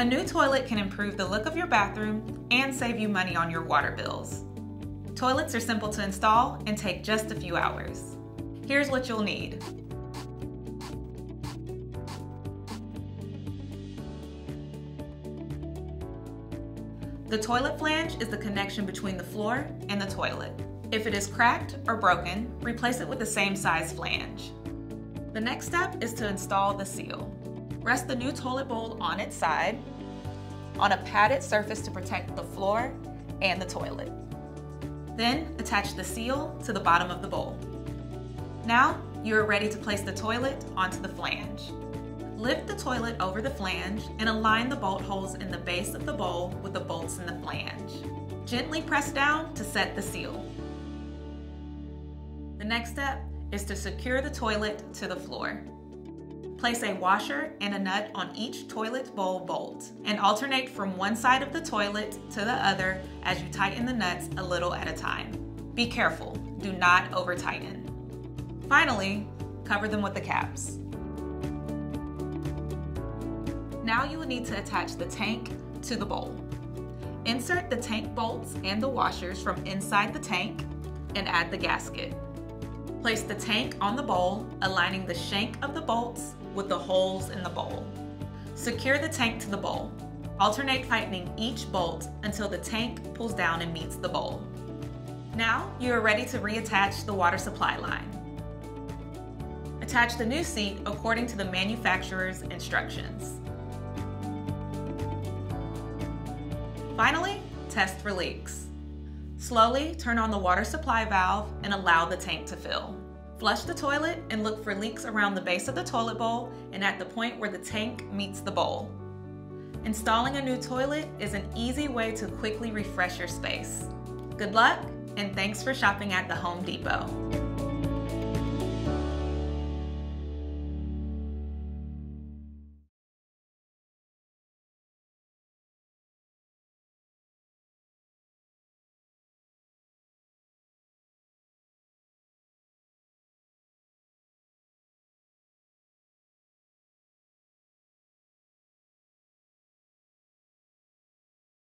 A new toilet can improve the look of your bathroom and save you money on your water bills. Toilets are simple to install and take just a few hours. Here's what you'll need. The toilet flange is the connection between the floor and the toilet. If it is cracked or broken, replace it with the same size flange. The next step is to install the seal. Rest the new toilet bowl on its side on a padded surface to protect the floor and the toilet. Then attach the seal to the bottom of the bowl. Now you are ready to place the toilet onto the flange. Lift the toilet over the flange and align the bolt holes in the base of the bowl with the bolts in the flange. Gently press down to set the seal. The next step is to secure the toilet to the floor. Place a washer and a nut on each toilet bowl bolt and alternate from one side of the toilet to the other as you tighten the nuts a little at a time. Be careful, do not over tighten. Finally, cover them with the caps. Now you will need to attach the tank to the bowl. Insert the tank bolts and the washers from inside the tank and add the gasket. Place the tank on the bowl, aligning the shank of the bolts with the holes in the bowl. Secure the tank to the bowl. Alternate tightening each bolt until the tank pulls down and meets the bowl. Now you are ready to reattach the water supply line. Attach the new seat according to the manufacturer's instructions. Finally, test for leaks. Slowly turn on the water supply valve and allow the tank to fill. Flush the toilet and look for leaks around the base of the toilet bowl and at the point where the tank meets the bowl. Installing a new toilet is an easy way to quickly refresh your space. Good luck and thanks for shopping at the Home Depot.